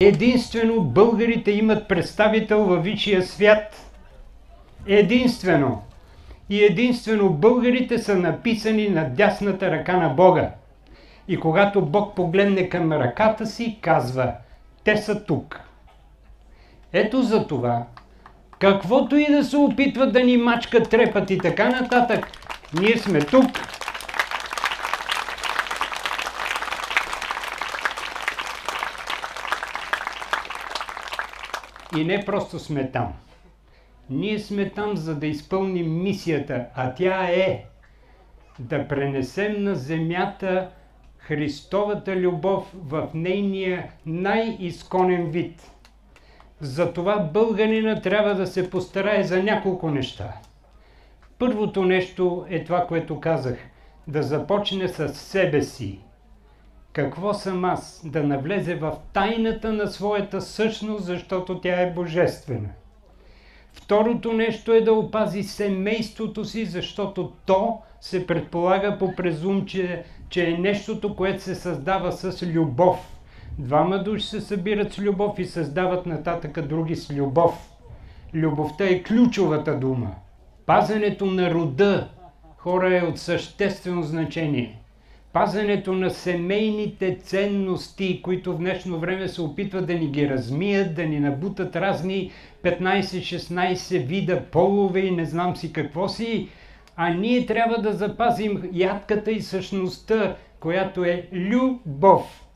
Единствено българите имат представител във висшия свят. Единствено. И единствено българите са написани на дясната ръка на Бога. И когато Бог погледне към ръката си, казва, те са тук. Ето за това, каквото и да се опитват да ни мачкат, трепат и така нататък, ние сме тук. И не просто сме там. Ние сме там, за да изпълним мисията, а тя е да пренесем на земята Христовата любов в нейния най-изконен вид. Затова българина трябва да се постарае за няколко неща. Първото нещо е това, което казах. Да започне с себе си. Какво съм аз? Да навлезе в тайната на своята същност, защото тя е божествена. Второто нещо е да опази семейството си, защото то се предполага по презумче, че е нещото, което се създава с любов. Двама души се събират с любов и създават нататъка други с любов. Любовта е ключовата дума. Пазенето на рода, хора, е от съществено значение. Пазенето на семейните ценности, които в днешно време се опитват да ни ги размият, да ни набутат разни 15-16 вида полове и не знам си какво си, а ние трябва да запазим ядката и същността, която е любов.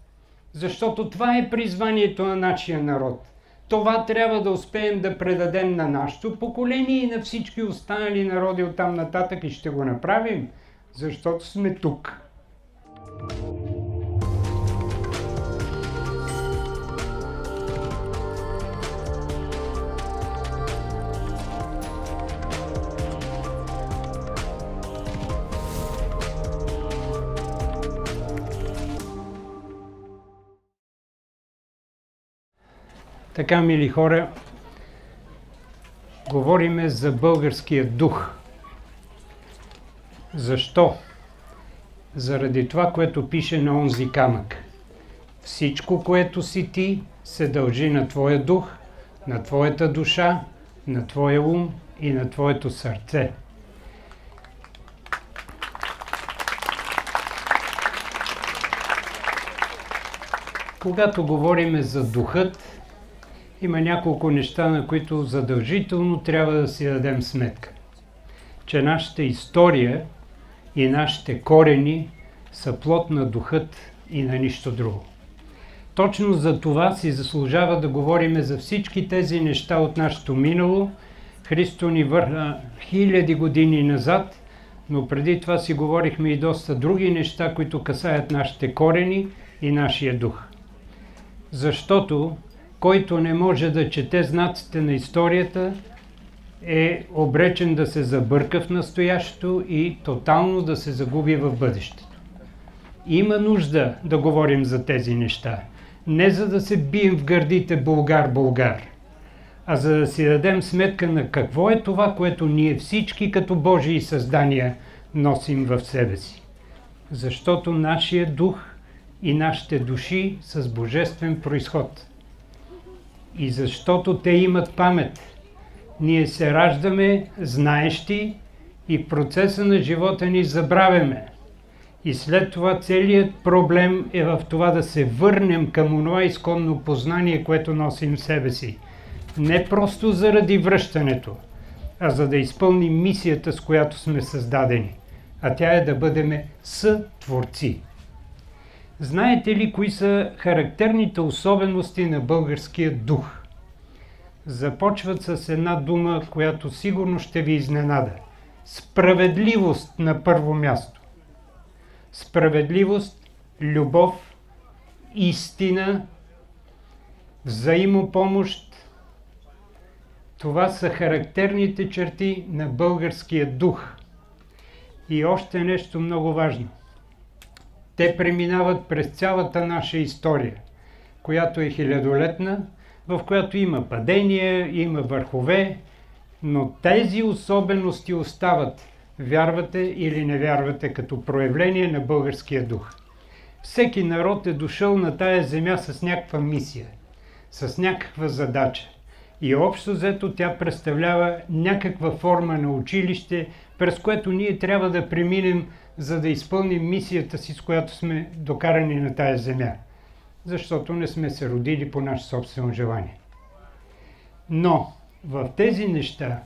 Защото това е призванието на нашия народ. Това трябва да успеем да предадем на нашето поколение и на всички останали народи от там нататък и ще го направим, защото сме тук. Така, мили хора, говориме за българския дух. Защо? Заради това, което пише на онзи камък. Всичко, което си ти, се дължи на твоя дух, на твоята душа, на твоя ум и на твоето сърце. Когато говориме за духът, има няколко неща, на които задължително трябва да си дадем сметка. Че нашата история и нашите корени са плод на духът и на нищо друго. Точно за това си заслужава да говорим за всички тези неща от нашето минало. Христо ни върна хиляди години назад, но преди това си говорихме и доста други неща, които касаят нашите корени и нашия дух. Защото който не може да чете знаците на историята, е обречен да се забърка в настоящето и тотално да се загуби в бъдещето. Има нужда да говорим за тези неща. Не за да се бием в гърдите Българ-Българ, а за да си дадем сметка на какво е това, което ние всички като Божии създания носим в себе си. Защото нашия дух и нашите души с божествен происход – и защото те имат памет. Ние се раждаме знаещи и в процеса на живота ни забравяме. И след това целият проблем е в това да се върнем към онова изконно познание, което носим в себе си. Не просто заради връщането, а за да изпълним мисията, с която сме създадени. А тя е да бъдем сътворци. Знаете ли кои са характерните особености на българския дух? Започват с една дума, която сигурно ще ви изненада. Справедливост на първо място. Справедливост, любов, истина, взаимопомощ. Това са характерните черти на българския дух. И още нещо много важно – те преминават през цялата наша история, която е хилядолетна, в която има падения, има върхове, но тези особености остават, вярвате или не вярвате, като проявление на българския дух. Всеки народ е дошъл на тая земя с някаква мисия. с някаква задача. И общо взето тя представлява някаква форма на училище, през което ние трябва да преминем, за да изпълним мисията си, с която сме докарани на тая земя. Защото не сме се родили по наше собствено желание. Но в тези неща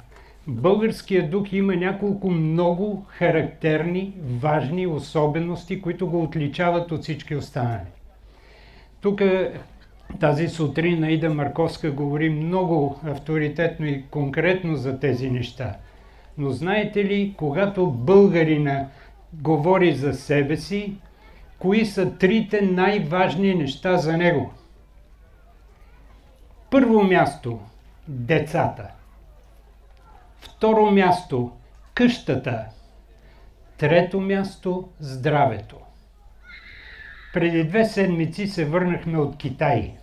българския дух има няколко много характерни, важни особености, които го отличават от всички останали. Тук тази сутрин Аида Марковска говори много авторитетно и конкретно за тези неща. Но знаете ли, когато българина говори за себе си, кои са трите най-важни неща за него? Първо място – децата. Второ място – къщата. Трето място – здравето. Преди две седмици се върнахме от Китай.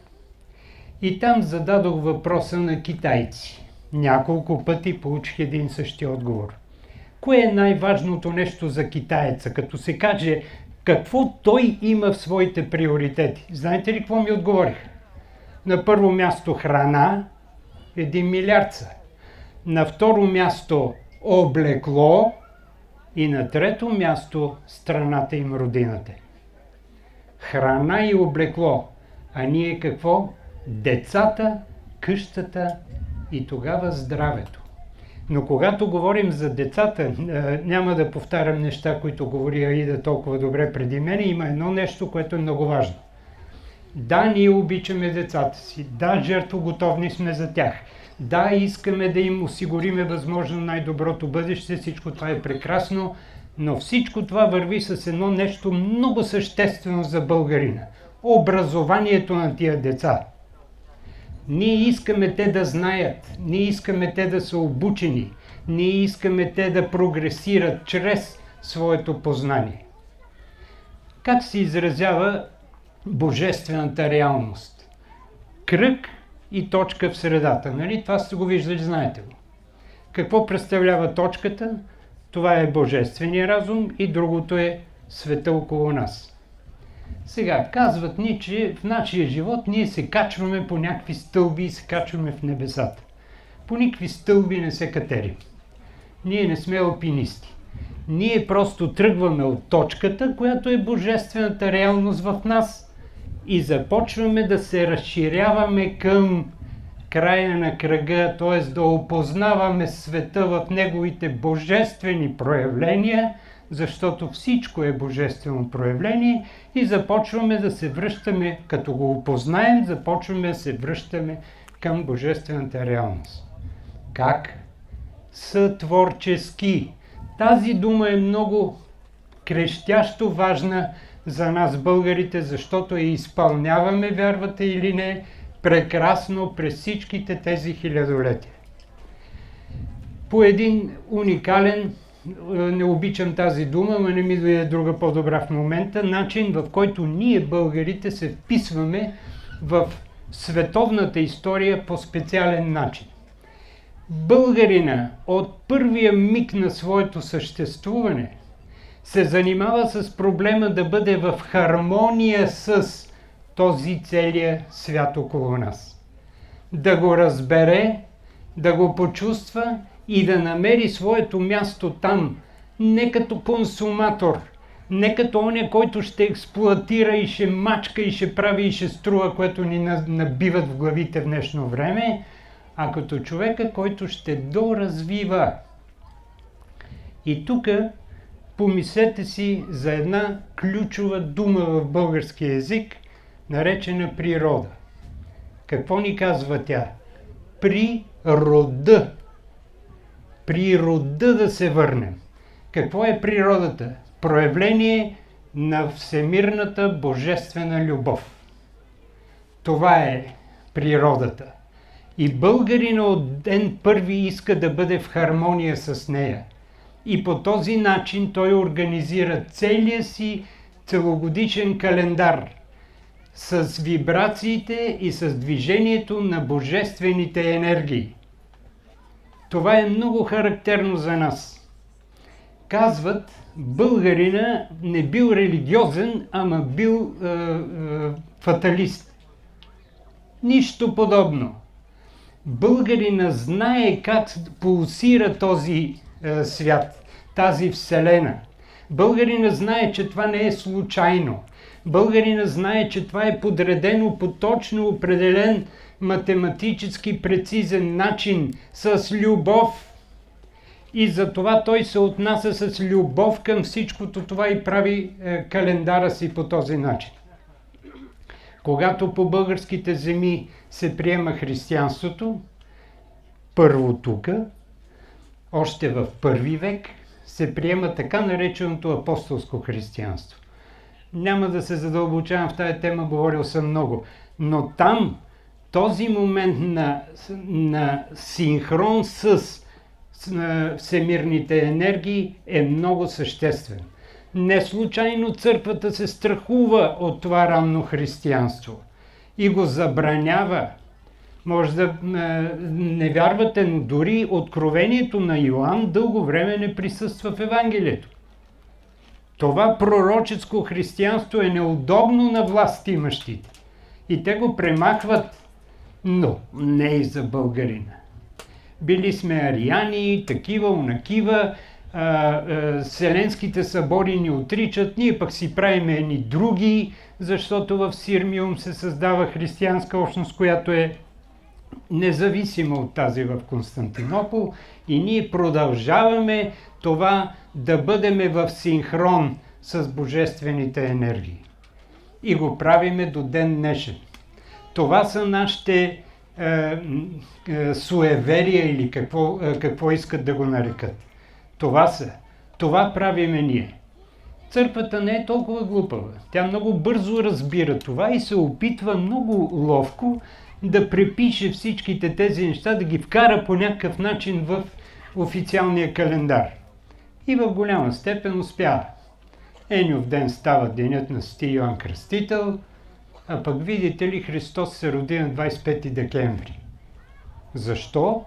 И там зададох въпроса на китайци. Няколко пъти получих един същи отговор. Кое е най-важното нещо за китаеца, като се каже какво той има в своите приоритети? Знаете ли какво ми отговорих? На първо място храна, един милиардца. На второ място облекло и на трето място страната им родината храна и облекло. А ние какво? Децата, къщата и тогава здравето. Но когато говорим за децата, няма да повтарям неща, които говори Аида толкова добре преди мен. Има едно нещо, което е много важно. Да, ние обичаме децата си. Да, жертвоготовни сме за тях. Да, искаме да им осигуриме възможно най-доброто бъдеще. Всичко това е прекрасно. Но всичко това върви с едно нещо много съществено за българина. Образованието на тия деца. Ние искаме те да знаят, ние искаме те да са обучени, ние искаме те да прогресират чрез своето познание. Как се изразява божествената реалност? Кръг и точка в средата. Нали? Това сте го виждали, знаете го. Какво представлява точката? Това е Божествения разум и другото е света около нас. Сега, казват ни, че в нашия живот ние се качваме по някакви стълби и се качваме в небесата. По никакви стълби не се катерим. Ние не сме алпинисти. Ние просто тръгваме от точката, която е божествената реалност в нас и започваме да се разширяваме към края на кръга, т.е. да опознаваме света в неговите божествени проявления, защото всичко е божествено проявление и започваме да се връщаме, като го опознаем, започваме да се връщаме към божествената реалност. Как? Сътворчески. Тази дума е много крещящо важна за нас българите, защото я изпълняваме, вярвате или не, прекрасно през всичките тези хилядолетия. По един уникален, не обичам тази дума, но не ми дойде друга по-добра в момента, начин в който ние българите се вписваме в световната история по специален начин. Българина от първия миг на своето съществуване се занимава с проблема да бъде в хармония с този целия свят около нас. Да го разбере, да го почувства и да намери своето място там, не като консуматор, не като оня, който ще експлуатира и ще мачка и ще прави и ще струва, което ни набиват в главите в днешно време, а като човека, който ще доразвива. И тук помислете си за една ключова дума в български язик, наречена природа. Какво ни казва тя? Природа. Природа да се върнем. Какво е природата? Проявление на всемирната божествена любов. Това е природата. И българина от ден първи иска да бъде в хармония с нея. И по този начин той организира целия си целогодишен календар – с вибрациите и с движението на божествените енергии. Това е много характерно за нас. Казват, българина не бил религиозен, ама бил е, е, фаталист. Нищо подобно. Българина знае как пулсира този е, свят, тази вселена. Българина знае, че това не е случайно. Българина знае, че това е подредено по точно определен математически прецизен начин, с любов. И затова той се отнася с любов към всичкото това и прави е, календара си по този начин. Когато по българските земи се приема християнството, първо тук, още в първи век, се приема така нареченото апостолско християнство. Няма да се задълбочавам в тази тема, говорил съм много. Но там този момент на, на синхрон с, на всемирните енергии е много съществен. Не случайно църквата се страхува от това ранно християнство и го забранява. Може да не вярвате, но дори откровението на Йоанн дълго време не присъства в Евангелието. Това пророческо християнство е неудобно на власт имащите. И те го премахват, но не и за българина. Били сме ариани, такива, унакива, а, а, Селенските събори ни отричат, ние пък си правим едни други, защото в Сирмиум се създава християнска общност, която е независима от тази в Константинопол и ние продължаваме това да бъдем в синхрон с божествените енергии. И го правиме до ден днешен. Това са нашите е, е, суеверия или какво, е, какво искат да го нарекат. Това са. Това правиме ние. Църквата не е толкова глупава. Тя много бързо разбира това и се опитва много ловко да препише всичките тези неща, да ги вкара по някакъв начин в официалния календар. И в голяма степен успява. Еньов ден става денят на Сти Йоан Кръстител, а пък видите ли Христос се роди на 25 декември. Защо?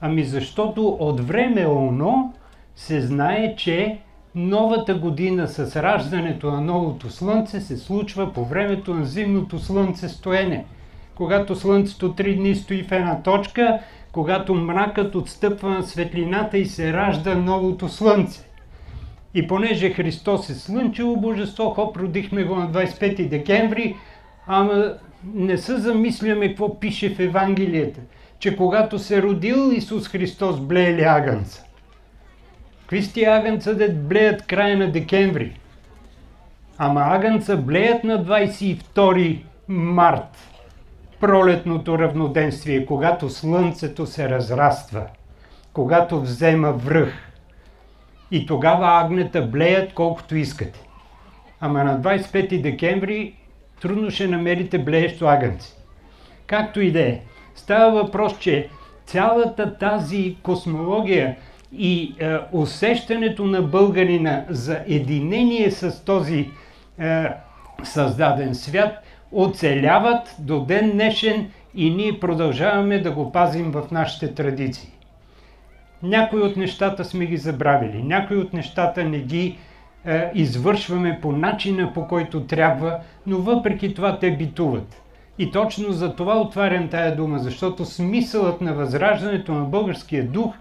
Ами защото от време оно се знае, че новата година с раждането на новото слънце се случва по времето на зимното слънце стоене. Когато слънцето три дни стои в една точка, когато мракът отстъпва на светлината и се ражда новото слънце. И понеже Христос е слънчево божество, хоп, родихме го на 25 декември, ама не се замисляме какво пише в Евангелията, че когато се родил Исус Христос, блеели агънца. Какви сте агънца да блеят края на декември? Ама агънца блеят на 22 март, пролетното равноденствие, когато слънцето се разраства, когато взема връх. И тогава агнета блеят колкото искате. Ама на 25 декември трудно ще намерите блеещо агънце. Както и да е. Става въпрос, че цялата тази космология и е, усещането на българина за единение с този е, създаден свят оцеляват до ден днешен и ние продължаваме да го пазим в нашите традиции. Някои от нещата сме ги забравили, някои от нещата не ги е, извършваме по начина по който трябва, но въпреки това те битуват. И точно за това отварям тая дума, защото смисълът на възраждането на българския дух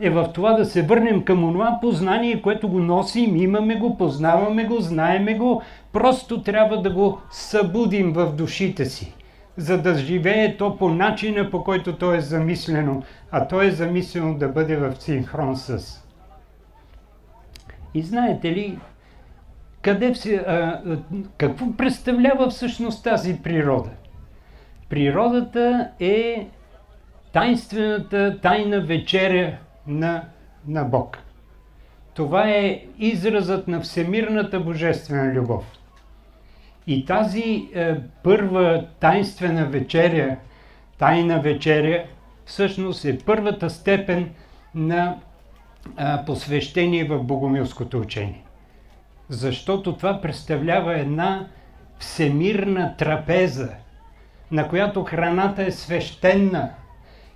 е в това да се върнем към онова познание, което го носим, имаме го, познаваме го, знаеме го, просто трябва да го събудим в душите си, за да живее то по начина, по който то е замислено, а то е замислено да бъде в синхрон с. И знаете ли, къде все, а, какво представлява всъщност тази природа? Природата е тайнствената тайна вечеря на, на Бог. Това е изразът на всемирната божествена любов. И тази е, първа тайнствена вечеря, тайна вечеря, всъщност е първата степен на е, посвещение в богомилското учение. Защото това представлява една всемирна трапеза, на която храната е свещена –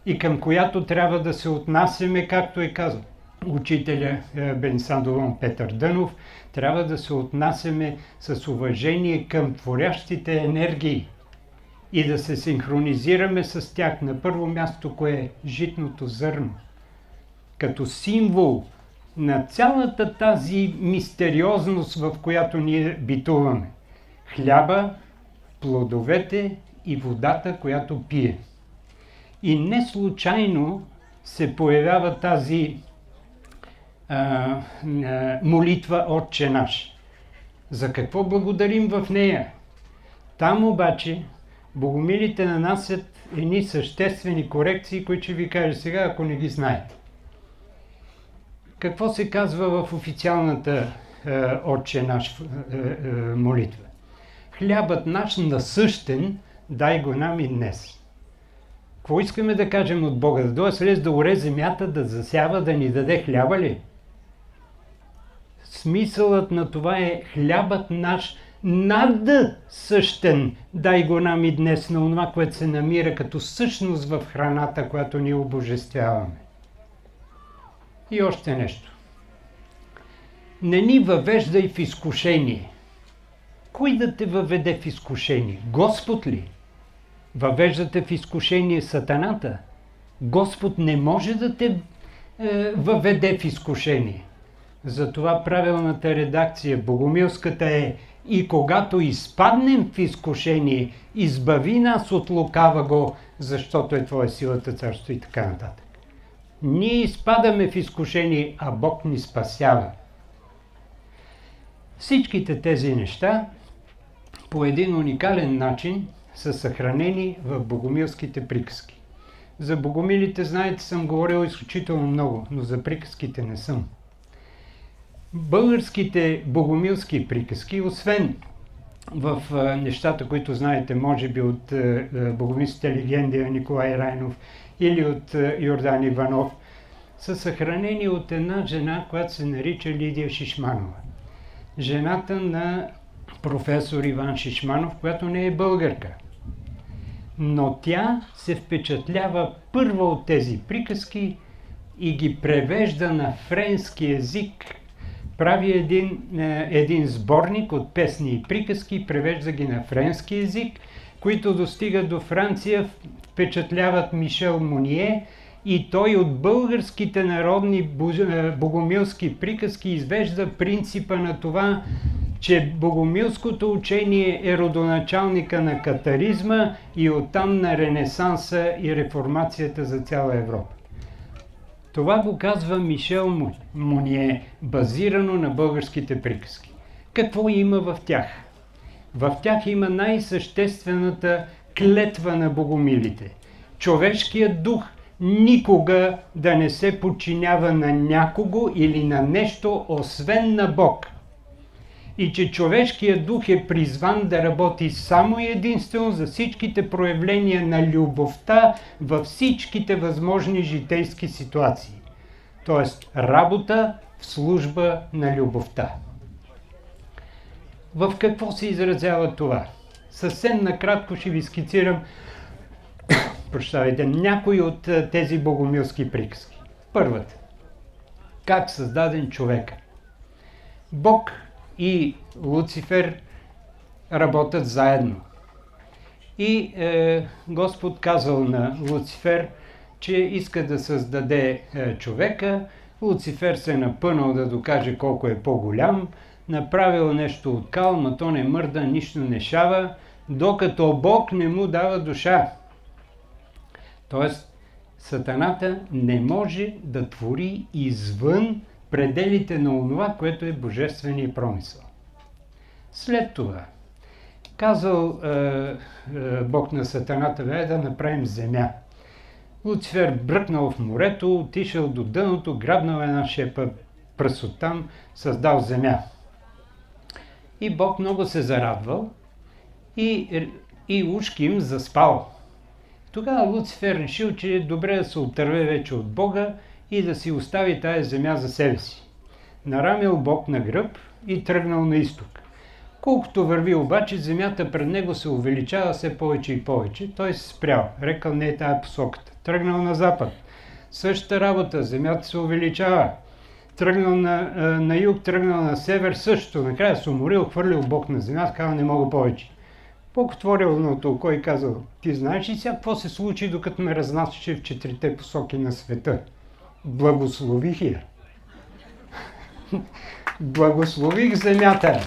и към която трябва да се отнасяме, както е казал учителя е, Бенсандолон Петър Дънов, трябва да се отнасяме с уважение към творящите енергии и да се синхронизираме с тях. На първо място, кое е житното зърно. Като символ на цялата тази мистериозност, в която ние битуваме. Хляба, плодовете и водата, която пие. И не случайно се появява тази молитва Отче наш. За какво благодарим в нея? Там обаче богомилите нанасят едни съществени корекции, които ще ви кажа сега, ако не ги знаете. Какво се казва в официалната е, Отче наш е, е, молитва? Хлябът наш насъщен, дай го нам и днес. Какво искаме да кажем от Бога? Да дойде слез да уре земята, да засява, да ни даде хляба ли? Смисълът на това е хлябът наш над същен. Дай го нам и днес на това, което се намира като същност в храната, която ни обожествяваме. И още нещо. Не ни въвеждай в изкушение. Кой да те въведе в изкушение? Господ ли? Въвеждате в изкушение сатаната. Господ не може да те е, въведе в изкушение. Затова правилната редакция, богомилската е и когато изпаднем в изкушение, избави нас от лукава го, защото е Твоя силата царство и така нататък. Ние изпадаме в изкушение, а Бог ни спасява. Всичките тези неща по един уникален начин са съхранени в богомилските приказки. За богомилите, знаете, съм говорил изключително много, но за приказките не съм. Българските богомилски приказки, освен в нещата, които знаете, може би от богомилските легенди на Николай Райнов или от Йордан Иванов, са съхранени от една жена, която се нарича Лидия Шишманова. Жената на професор Иван Шишманов, която не е българка. Но тя се впечатлява първа от тези приказки и ги превежда на френски език. Прави един, е, един сборник от песни и приказки, превежда ги на френски език, които достигат до Франция, впечатляват Мишел Моние и той от българските народни е, богомилски приказки извежда принципа на това че богомилското учение е родоначалника на катаризма и оттам на Ренесанса и реформацията за цяла Европа. Това го казва Мишел Муние, базирано на българските приказки. Какво има в тях? В тях има най-съществената клетва на богомилите. Човешкият дух никога да не се подчинява на някого или на нещо, освен на Бог – и че човешкият дух е призван да работи само и единствено за всичките проявления на любовта във всичките възможни житейски ситуации. Тоест работа в служба на любовта. В какво се изразява това? Съвсем накратко ще ви скицирам прощавайте, някои от тези богомилски приказки. Първата. Как създаден човек? Бог и Луцифер работят заедно. И е, Господ казал на Луцифер, че иска да създаде е, човека. Луцифер се е напънал да докаже колко е по-голям, направил нещо от кал, но то не мърда, нищо не шава, докато Бог не му дава душа. Тоест, Сатаната не може да твори извън пределите на онова, което е божествения промисъл. След това, казал е, е, Бог на Сатаната, бе да направим земя. Луцифер бръкнал в морето, отишъл до дъното, грабнал една шепа пръс там, създал земя. И Бог много се зарадвал и, и ушки им заспал. Тогава Луцифер решил, че е добре да се отърве вече от Бога и да си остави тая земя за себе си. Нарамил Бог на гръб и тръгнал на изток. Колкото върви обаче, земята пред него се увеличава все повече и повече. Той се спрял. Рекал, не е тая посоката. Тръгнал на запад. Същата работа. Земята се увеличава. Тръгнал на, на юг, тръгнал на север. Също. Накрая се уморил, хвърлил Бог на земята. Казал, не мога повече. Бог отворил едното око и казал, ти знаеш ли сега какво се случи, докато ме разнасяше в четирите посоки на света? Благослових я. Благослових земята.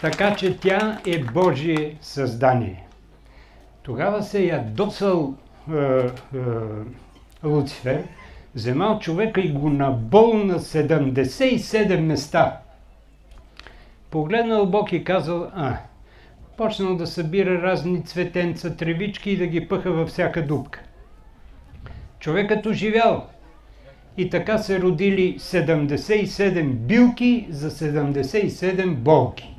Така че тя е Божие създание. Тогава се ядосал е, е, Луцифер, вземал човека и го набол на 77 места. Погледнал Бог и казал, а, почнал да събира разни цветенца, тревички и да ги пъха във всяка дупка. Човекът оживял. И така се родили 77 билки за 77 болки.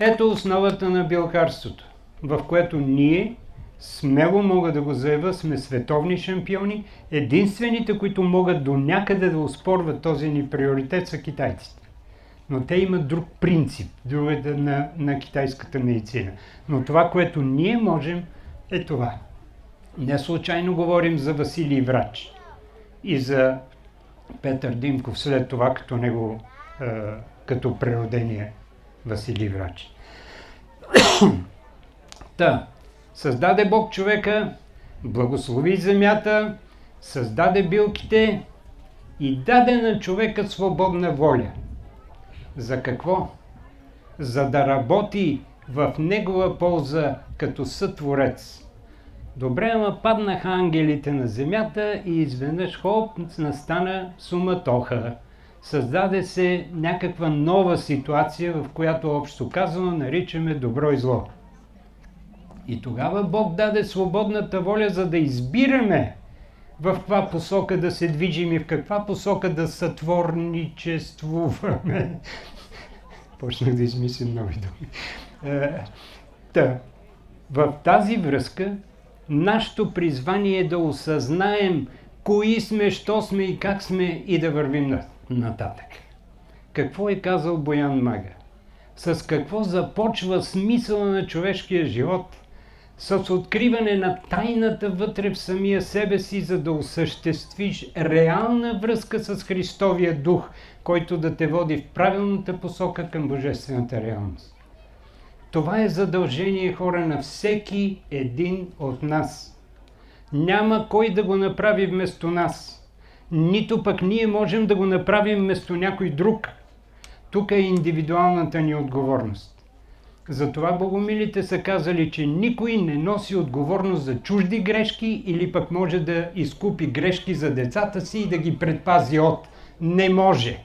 Ето основата на билкарството, в което ние, смело мога да го заявя, сме световни шампиони. Единствените, които могат до някъде да успорват този ни приоритет са китайците. Но те имат друг принцип, другата на, на китайската медицина. Но това, което ние можем, е това. Не случайно говорим за Василий Врач и за Петър Димков след това, като него, е, като природения Василий Врач. Та, създаде Бог човека, благослови земята, създаде билките и даде на човека свободна воля. За какво? За да работи в негова полза като сътворец. Добре, ама паднаха ангелите на земята и изведнъж хоп, настана суматоха създаде се някаква нова ситуация, в която общо казано наричаме добро и зло. И тогава Бог даде свободната воля, за да избираме в каква посока да се движим и в каква посока да сътворничествуваме. Почнах да измислям нови думи. Е, та, в тази връзка нашето призвание е да осъзнаем кои сме, що сме и как сме и да вървим нататък. Какво е казал Боян Мага? С какво започва смисъла на човешкия живот? С откриване на тайната вътре в самия себе си, за да осъществиш реална връзка с Христовия дух, който да те води в правилната посока към Божествената реалност. Това е задължение хора на всеки един от нас. Няма кой да го направи вместо нас – нито пък ние можем да го направим вместо някой друг. Тук е индивидуалната ни отговорност. Затова богомилите са казали, че никой не носи отговорност за чужди грешки или пък може да изкупи грешки за децата си и да ги предпази от. Не може.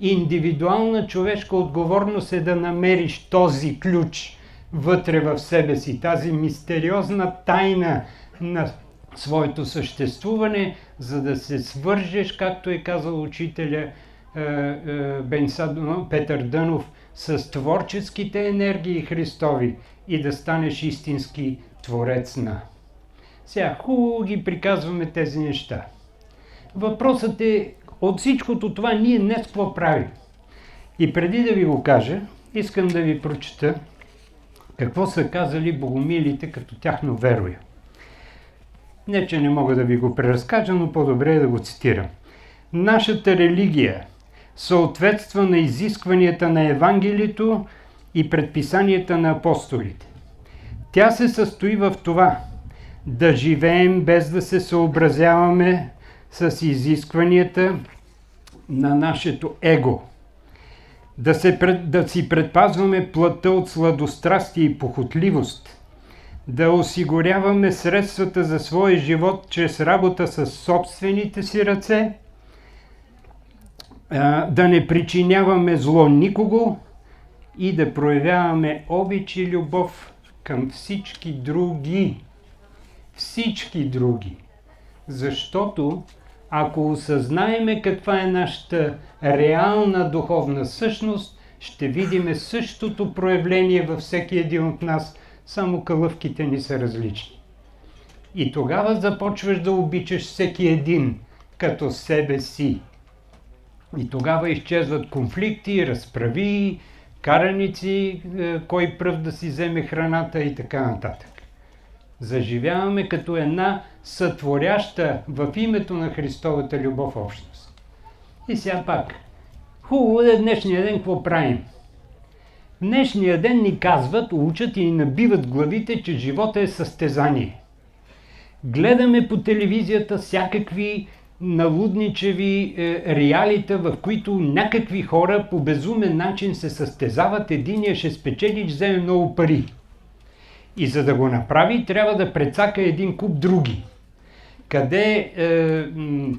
Индивидуална човешка отговорност е да намериш този ключ вътре в себе си, тази мистериозна тайна на своето съществуване, за да се свържеш, както е казал учителя е, е, Бенса, Петър Дънов, с творческите енергии Христови и да станеш истински творец на. Сега, хубаво ги приказваме тези неща. Въпросът е, от всичкото това ние днес какво правим? И преди да ви го кажа, искам да ви прочета какво са казали богомилите като тяхно веруя. Не, че не мога да ви го преразкажа, но по-добре е да го цитирам. Нашата религия съответства на изискванията на Евангелието и предписанията на апостолите. Тя се състои в това да живеем без да се съобразяваме с изискванията на нашето его. Да, се, да си предпазваме плътта от сладострастие и похотливост – да осигуряваме средствата за своя живот чрез работа с собствените си ръце, да не причиняваме зло никого и да проявяваме обич и любов към всички други. Всички други. Защото ако осъзнаеме каква е нашата реална духовна същност, ще видиме същото проявление във всеки един от нас – само кълъвките ни са различни. И тогава започваш да обичаш всеки един като себе си. И тогава изчезват конфликти, разправи, караници, е, кой пръв да си вземе храната и така нататък. Заживяваме като една сътворяща в името на Христовата любов общност. И сега пак, хубаво е днешния ден какво правим? Днешния ден ни казват, учат и ни набиват главите, че живота е състезание. Гледаме по телевизията всякакви налудничеви е, реалита, в които някакви хора по безумен начин се състезават, единия ще спечели и вземе много пари. И за да го направи, трябва да прецака един куп други. Къде е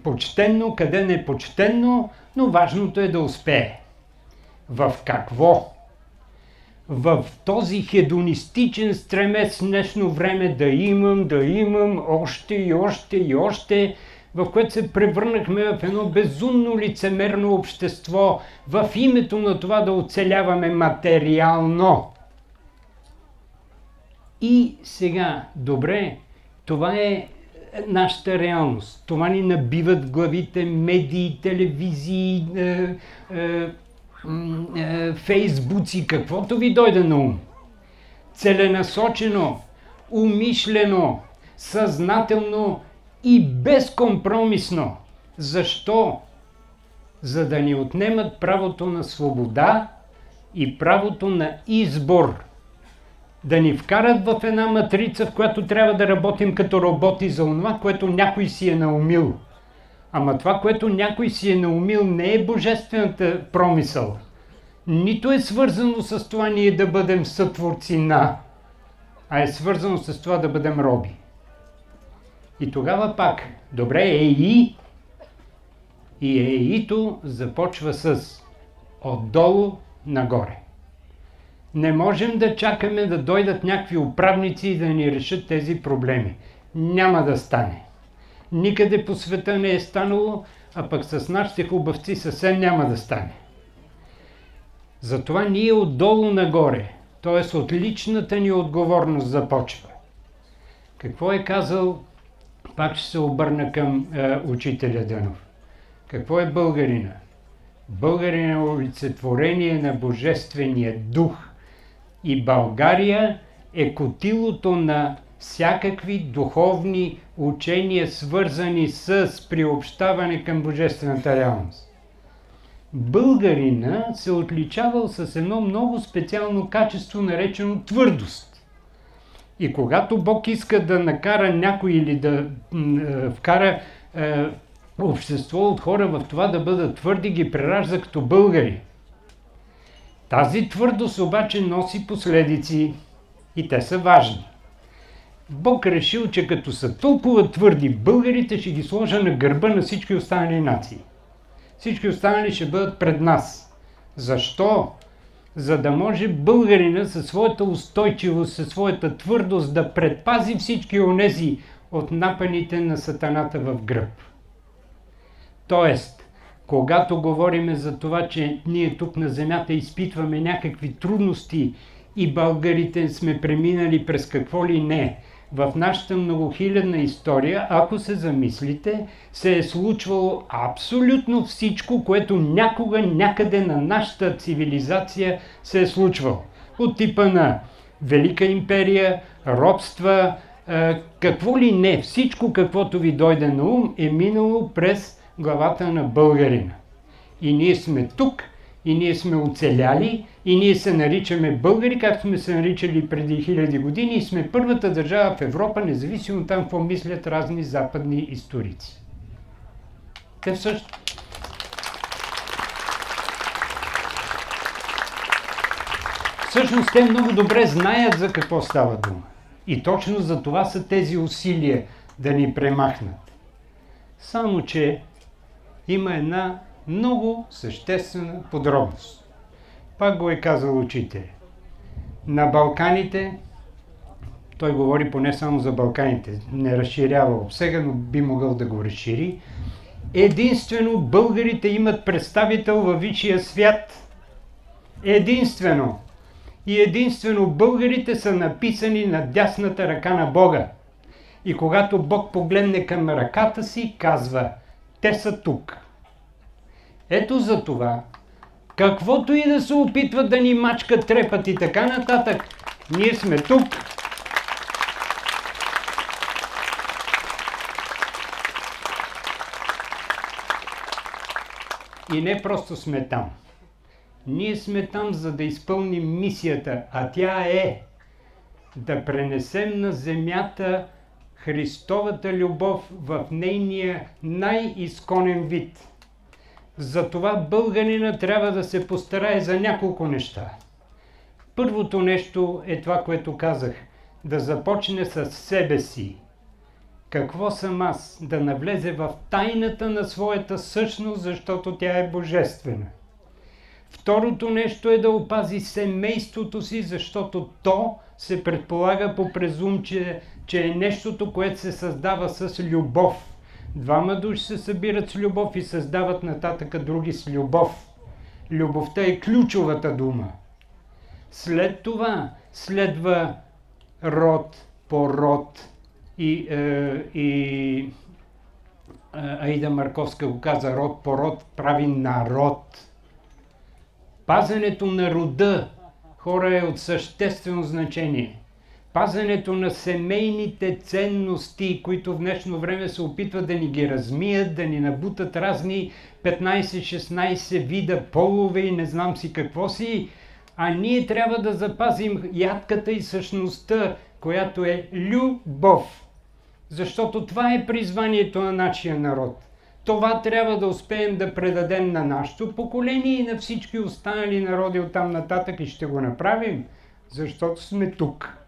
почтенно, къде не почтенно, но важното е да успее. В какво? В този хедонистичен стремец днешно време да имам, да имам още и още и още, в което се превърнахме в едно безумно лицемерно общество, в името на това да оцеляваме материално. И сега, добре, това е нашата реалност. Това ни набиват главите медии, телевизии, е, е, е, фейсбуци, каквото ви дойде на ум. Целенасочено, умишлено, съзнателно и безкомпромисно. Защо? За да ни отнемат правото на свобода и правото на избор. Да ни вкарат в една матрица, в която трябва да работим като роботи за това, което някой си е наумил. Ама това, което някой си е наумил, не е божествената промисъл. Нито е свързано с това ние да бъдем сътворци на, а е свързано с това да бъдем роби. И тогава пак, добре, ЕИ и ЕИто започва с отдолу нагоре. Не можем да чакаме да дойдат някакви управници и да ни решат тези проблеми. Няма да стане. Никъде по света не е станало, а пък с нашите хубавци съвсем няма да стане. Затова ние отдолу нагоре, т.е. от личната ни отговорност започва. Какво е казал пак ще се обърна към е, учителя Дънов. Какво е българина? Българин е олицетворение на Божествения дух. И България е котилото на всякакви духовни учения, свързани с приобщаване към Божествената реалност. Българина се отличавал с едно много специално качество, наречено твърдост. И когато Бог иска да накара някой или да е, вкара е, общество от хора в това да бъдат твърди, ги преражда като българи. Тази твърдост обаче носи последици и те са важни. Бог решил, че като са толкова твърди българите, ще ги сложа на гърба на всички останали нации. Всички останали ще бъдат пред нас. Защо? За да може българина със своята устойчивост, със своята твърдост да предпази всички онези от напаните на сатаната в гръб. Тоест, когато говорим за това, че ние тук на земята изпитваме някакви трудности и българите сме преминали през какво ли не, в нашата многохилядна история, ако се замислите, се е случвало абсолютно всичко, което някога някъде на нашата цивилизация се е случвало. От типа на Велика империя, робства, е, какво ли не, всичко каквото ви дойде на ум е минало през главата на българина. И ние сме тук, и ние сме оцеляли, и ние се наричаме българи, както сме се наричали преди хиляди години и сме първата държава в Европа, независимо там какво мислят разни западни историци. Те всъщност... Всъщност те много добре знаят за какво става дума. И точно за това са тези усилия да ни премахнат. Само, че има една много съществена подробност. Пак го е казал учител. На Балканите, той говори поне само за Балканите, не разширява обсега, но би могъл да го разшири. Единствено българите имат представител във висшия свят. Единствено. И единствено българите са написани на дясната ръка на Бога. И когато Бог погледне към ръката си, казва, те са тук. Ето за това, каквото и да се опитват да ни мачкат, трепат и така нататък, ние сме тук. И не просто сме там. Ние сме там, за да изпълним мисията, а тя е да пренесем на земята Христовата любов в нейния най-изконен вид – затова българина трябва да се постарае за няколко неща. Първото нещо е това, което казах. Да започне с себе си. Какво съм аз? Да навлезе в тайната на своята същност, защото тя е божествена. Второто нещо е да опази семейството си, защото то се предполага по презумче, че е нещото, което се създава с любов. Двама души се събират с любов и създават нататъка други с любов. Любовта е ключовата дума. След това следва род по род и, е, и е, Аида Марковска го каза, род по род прави народ. Пазенето на рода, хора, е от съществено значение. Пазенето на семейните ценности, които в днешно време се опитват да ни ги размият, да ни набутат разни 15-16 вида полове и не знам си какво си, а ние трябва да запазим ядката и същността, която е любов. Защото това е призванието на нашия народ. Това трябва да успеем да предадем на нашето поколение и на всички останали народи от там нататък и ще го направим, защото сме тук.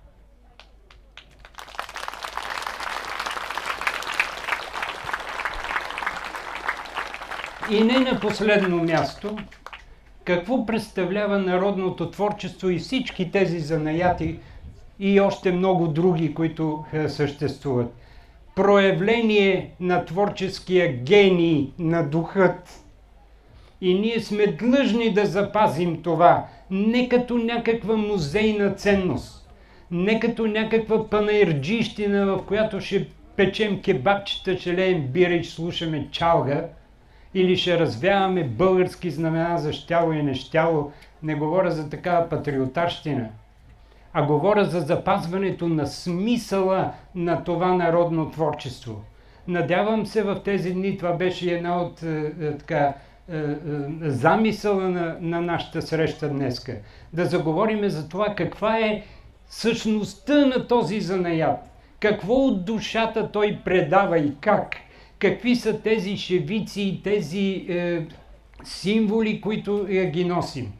И не на последно място, какво представлява народното творчество и всички тези занаяти и още много други, които е, съществуват. Проявление на творческия гений на духът. И ние сме длъжни да запазим това, не като някаква музейна ценност, не като някаква панаирджищина, в която ще печем кебабчета, ще леем бира и слушаме чалга – или ще развяваме български знамена за щяло и нещяло. Не говоря за такава патриотарщина, а говоря за запазването на смисъла на това народно творчество. Надявам се в тези дни, това беше една от е, е, така, е, е, замисъла на, на нашата среща днеска. Да заговориме за това каква е същността на този занаят. Какво от душата той предава и как – какви са тези шевици и тези е, символи, които е, ги носим.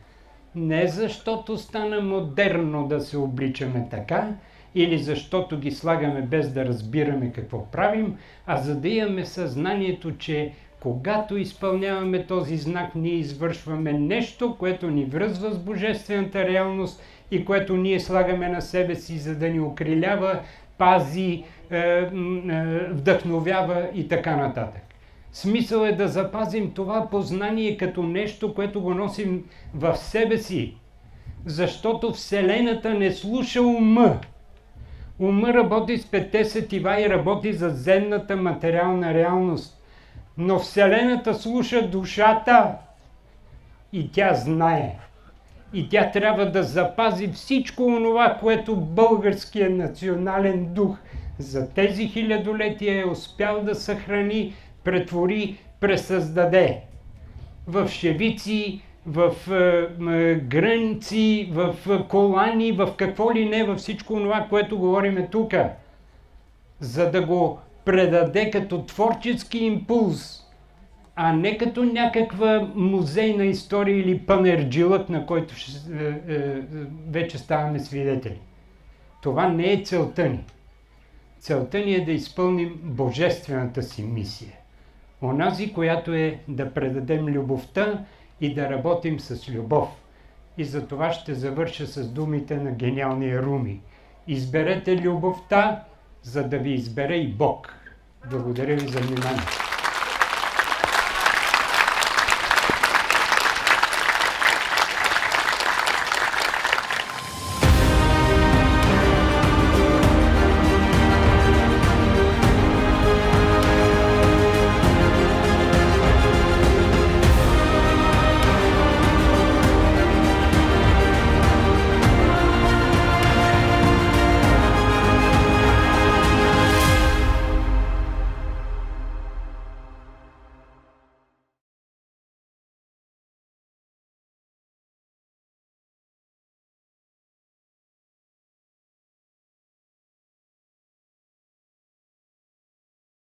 Не защото стана модерно да се обличаме така, или защото ги слагаме без да разбираме какво правим, а за да имаме съзнанието, че когато изпълняваме този знак, ние извършваме нещо, което ни връзва с божествената реалност и което ние слагаме на себе си, за да ни окрилява, пази, вдъхновява и така нататък. Смисъл е да запазим това познание като нещо, което го носим в себе си. Защото Вселената не слуша ума. Ума работи с петте сетива и работи за земната материална реалност. Но Вселената слуша душата и тя знае. И тя трябва да запази всичко онова, което българският национален дух за тези хилядолетия е успял да съхрани, претвори, пресъздаде. В шевици, в е, грънци, в колани, в какво ли не, във всичко това, което говориме тук. За да го предаде като творчески импулс, а не като някаква музейна история или панерджилът, на който ще, е, е, вече ставаме свидетели. Това не е целта ни. Целта ни е да изпълним божествената си мисия. Онази, която е да предадем любовта и да работим с любов. И за това ще завърша с думите на гениалния Руми. Изберете любовта, за да ви избере и Бог. Благодаря ви за вниманието.